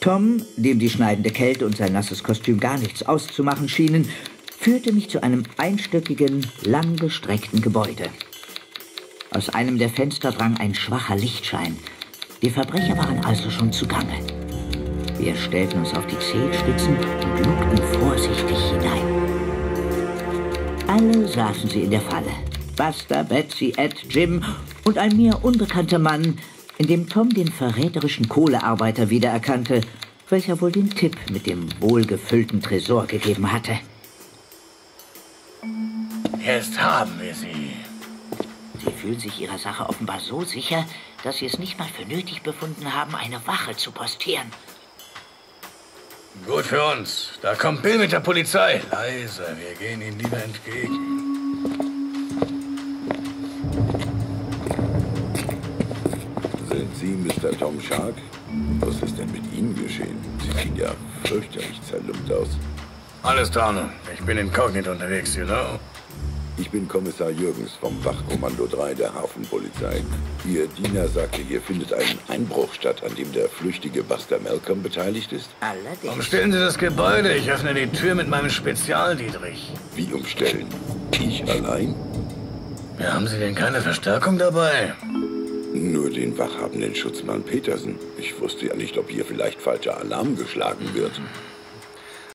Tom, dem die schneidende Kälte und sein nasses Kostüm gar nichts auszumachen schienen, führte mich zu einem einstöckigen, langgestreckten Gebäude. Aus einem der Fenster drang ein schwacher Lichtschein. Die Verbrecher waren also schon zugange. Wir stellten uns auf die Zehenspitzen und lugten vorsichtig hinein. Alle saßen sie in der Falle. Buster, Betsy, Ed, Jim und ein mir unbekannter Mann, in dem Tom den verräterischen Kohlearbeiter wiedererkannte, welcher wohl den Tipp mit dem wohlgefüllten Tresor gegeben hatte. Jetzt haben wir sie. Sie fühlen sich ihrer Sache offenbar so sicher, dass sie es nicht mal für nötig befunden haben, eine Wache zu postieren. Gut für uns. Da kommt Bill mit der Polizei. Leise, wir gehen ihnen lieber entgegen. Sind Sie Mr. Tom Shark? Was ist denn mit Ihnen geschehen? Sie sehen ja fürchterlich zerlumpt aus. Alles Tarnung. Ich bin inkognito unterwegs, you know. Ich bin Kommissar Jürgens vom Wachkommando 3 der Hafenpolizei. Ihr Diener sagte, hier findet ein Einbruch statt, an dem der flüchtige Buster Malcolm beteiligt ist. Allerdings. Umstellen Sie das Gebäude. Ich öffne die Tür mit meinem Spezialdietrich. Wie umstellen? Ich allein? Ja, haben Sie denn keine Verstärkung dabei? Nur den wachhabenden Schutzmann Petersen. Ich wusste ja nicht, ob hier vielleicht falscher Alarm geschlagen wird.